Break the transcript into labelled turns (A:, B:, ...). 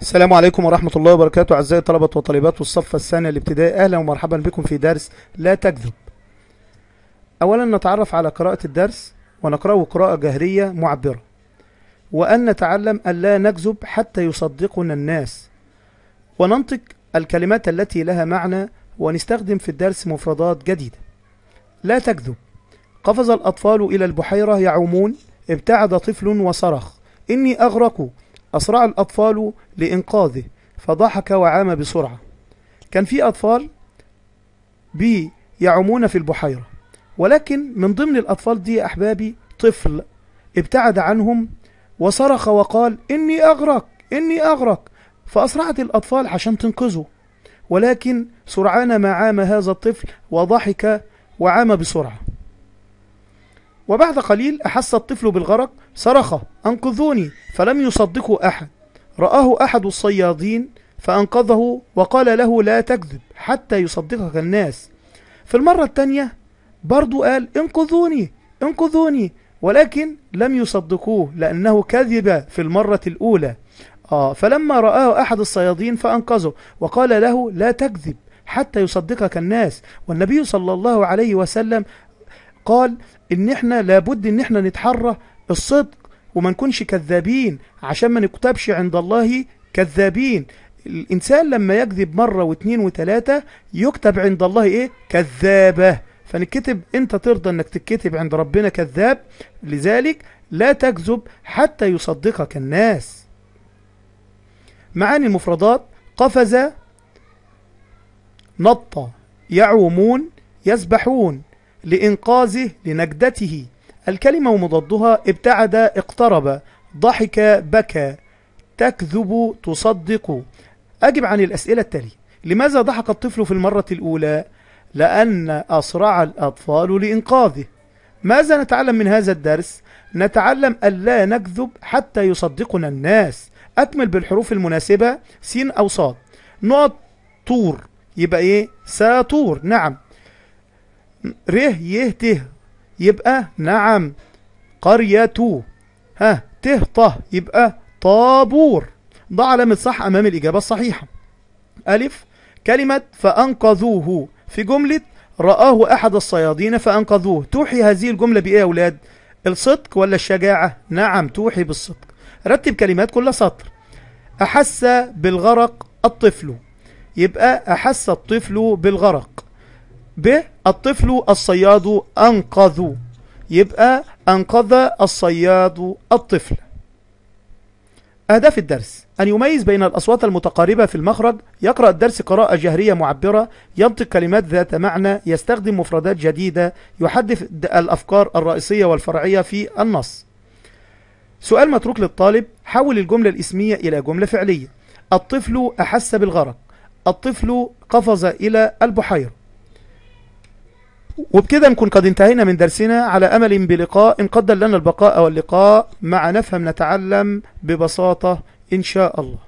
A: السلام عليكم ورحمة الله وبركاته أعزائي طلبة وطالبات والصف الثاني الابتدائي أهلا ومرحبا بكم في درس لا تكذب. أولا نتعرف على قراءة الدرس ونقرأه قراءة جهرية معبرة. وأن نتعلم أن لا نكذب حتى يصدقنا الناس. وننطق الكلمات التي لها معنى ونستخدم في الدرس مفردات جديدة. لا تكذب. قفز الأطفال إلى البحيرة يعومون. ابتعد طفل وصرخ. إني أغرق. أسرع الأطفال لإنقاذه فضحك وعام بسرعة. كان في أطفال بي في البحيرة ولكن من ضمن الأطفال دي أحبابي طفل ابتعد عنهم وصرخ وقال إني أغرق إني أغرق. فأسرعت الأطفال عشان تنقذه ولكن سرعان ما عام هذا الطفل وضحك وعام بسرعة. وبعد قليل أحس الطفل بالغرق صرخ أنقذوني! فلم يصدقه أحد. رآه أحد الصيادين فأنقذه وقال له لا تكذب حتى يصدقك الناس. في المرة الثانية برضو قال أنقذوني! أنقذوني! ولكن لم يصدقوه لأنه كذب في المرة الأولى. آه فلما رآه أحد الصيادين فأنقذه وقال له لا تكذب حتى يصدقك الناس. والنبي صلى الله عليه وسلم قال إن إحنا لابد إن إحنا نتحرى الصدق وما نكونش كذابين عشان ما نكتبش عند الله كذابين. الإنسان لما يكذب مرة واثنين وثلاثة يكتب عند الله إيه؟ كذابة. فنكتب أنت ترضى إنك تكتب عند ربنا كذاب. لذلك لا تكذب حتى يصدقك الناس. معاني المفردات قفز نط يعومون يسبحون. لإنقاذه لنجدته. الكلمة ومضادها ابتعد اقترب. ضحك بكى. تكذب تصدق. أجب عن الأسئلة التالية. لماذا ضحك الطفل في المرة الأولى؟ لأن أسرع الأطفال لإنقاذه. ماذا نتعلم من هذا الدرس؟ نتعلم ألا نكذب حتى يصدقنا الناس. أكمل بالحروف المناسبة س أو صاد. نقط طور يبقى إيه؟ ساطور نعم. ره يه ته يبقى نعم. قرية ها ته طه يبقى طابور. ضع علامة صح أمام الإجابة الصحيحة. ألف كلمة فأنقذوه. في جملة رآه أحد الصيادين فأنقذوه. توحي هذه الجملة بإيه يا أولاد؟ الصدق ولا الشجاعة؟ نعم توحي بالصدق. رتب كلمات كل سطر. أحس بالغرق الطفل. يبقى أحس الطفل بالغرق. ب الطفل الصياد أنقذ. يبقى أنقذ الصياد الطفل. أهداف الدرس. أن يميز بين الأصوات المتقاربة في المخرج. يقرأ الدرس قراءة جهرية معبرة. ينطق كلمات ذات معنى. يستخدم مفردات جديدة. يحدث الأفكار الرئيسية والفرعية في النص. سؤال متروك للطالب. حول الجملة الإسمية إلى جملة فعلية. الطفل أحس بالغرق. الطفل قفز إلى البحيرة. وبكده نكون قد انتهينا من درسنا. على أمل بلقاء إن قدر لنا البقاء واللقاء مع نفهم نتعلم ببساطة إن شاء الله.